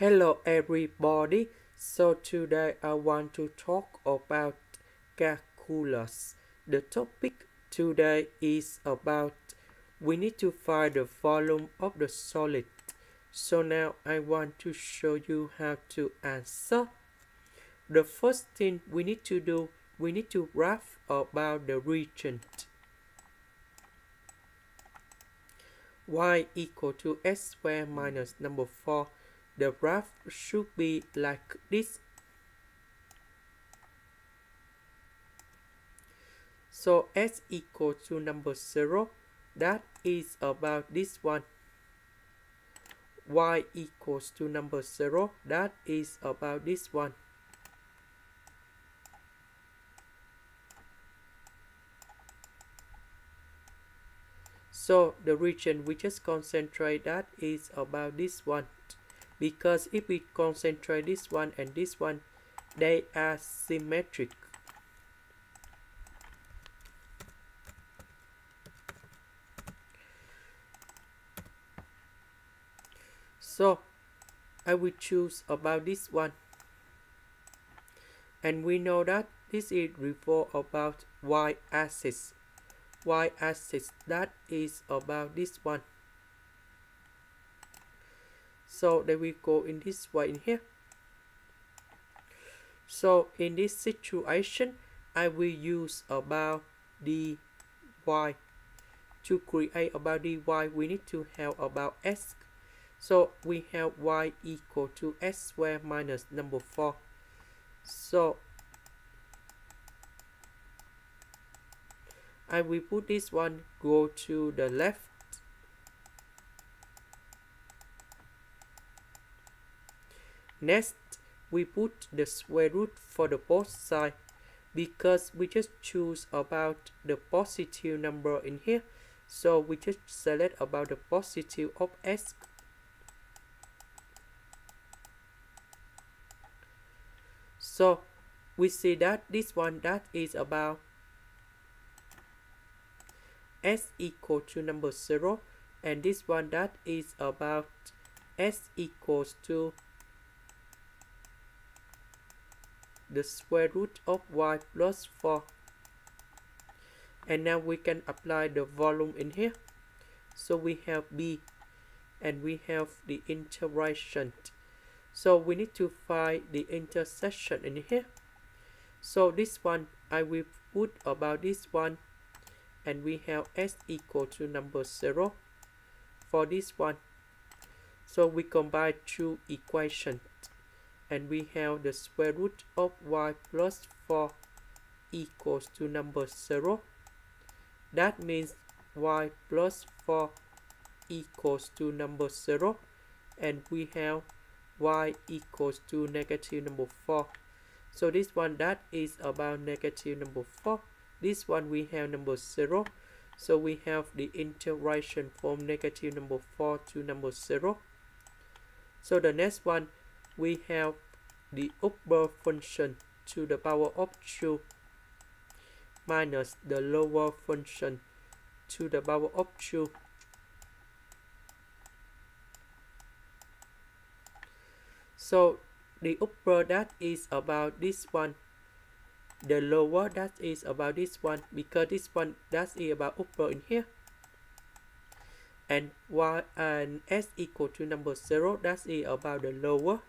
Hello everybody. So today I want to talk about calculus. The topic today is about we need to find the volume of the solid. So now I want to show you how to answer. The first thing we need to do, we need to graph about the region. y equal to s squared minus number 4 the graph should be like this. So s equal to number 0, that is about this one. y equals to number 0, that is about this one. So the region we just concentrate that is about this one because if we concentrate this one and this one they are symmetric. So I will choose about this one. And we know that this is refer about y-axis y-axis that is about this one so then we go in this way in here. So in this situation I will use about dy to create about dy we need to have about s. So we have y equal to s square minus number 4 so I will put this one go to the left Next, we put the square root for the both side because we just choose about the positive number in here. So we just select about the positive of s. So we see that this one that is about s equal to number 0 and this one that is about s equals to the square root of y plus 4 and now we can apply the volume in here. So we have b and we have the integration so we need to find the intersection in here. So this one i will put about this one. And we have s equal to number 0 for this one. So we combine two equations and we have the square root of y plus 4 equals to number 0 that means y plus 4 equals to number 0 and we have y equals to negative number 4 so this one that is about negative number 4 this one we have number 0 so we have the integration from negative number 4 to number 0 so the next one we have the upper function to the power of 2 minus the lower function to the power of 2. So the upper that is about this one. The lower that is about this one because this one that is about upper in here. And y and s equal to number 0 that is about the lower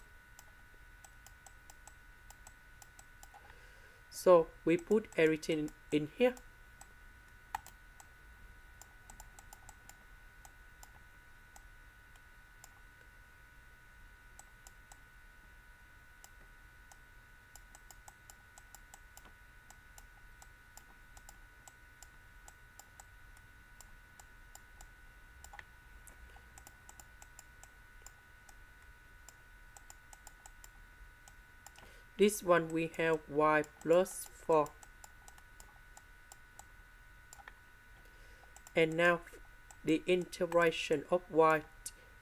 so we put everything in here This one we have y plus 4. And now the integration of y,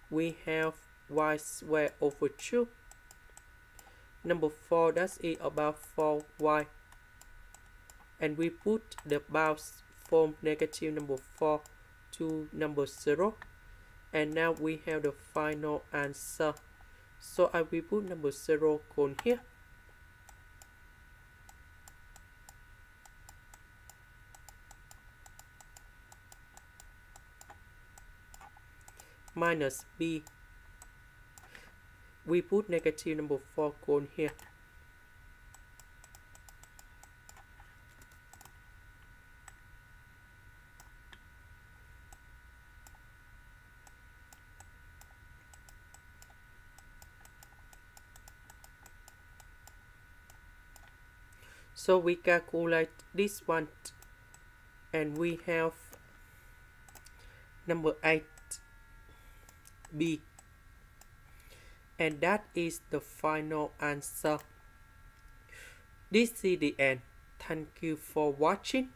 we have y squared over 2. Number 4, that's it about 4y. And we put the bounds from negative number 4 to number 0. And now we have the final answer. so I will put number 0 colon here minus b. We put negative number 4 colon here. So we calculate this one and we have number 8 b. And that is the final answer. This is the end. Thank you for watching